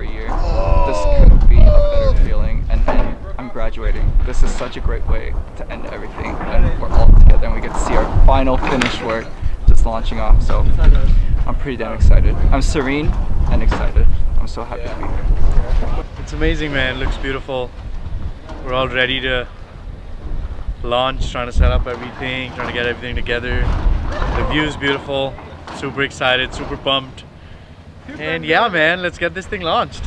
for a year. This couldn't be a better feeling. And then I'm graduating. This is such a great way to end everything. And we're all together and we get to see our final finished work just launching off. So I'm pretty damn excited. I'm serene and excited. I'm so happy yeah. to be here. It's amazing, man. It looks beautiful. We're all ready to launch, trying to set up everything, trying to get everything together. The view is beautiful. Super excited, super pumped. And yeah, man, let's get this thing launched.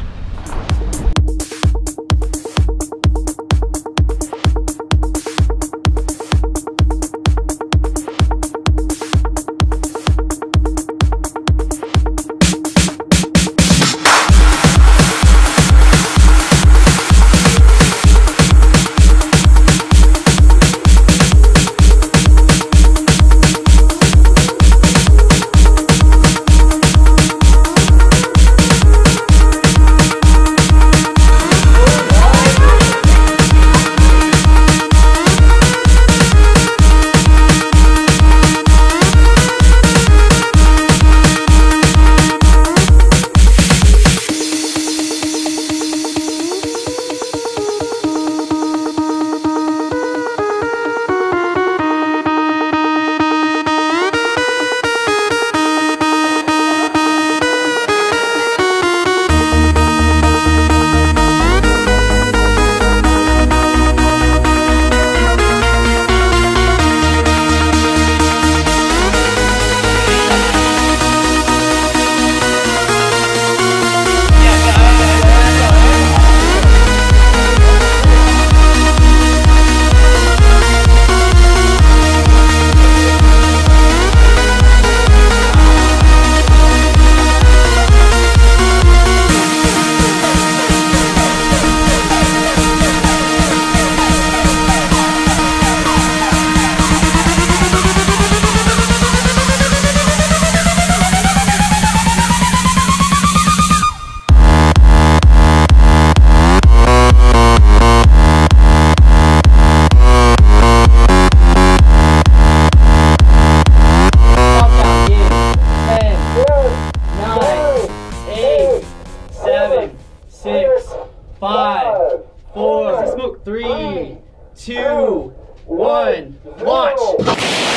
Five, four, smoke. Three, two, one, launch.